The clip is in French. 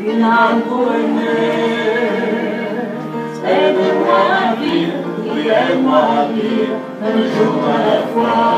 une âme pour aimer. Aide-moi à vivre, oui, aide-moi à vivre un jour à la fois.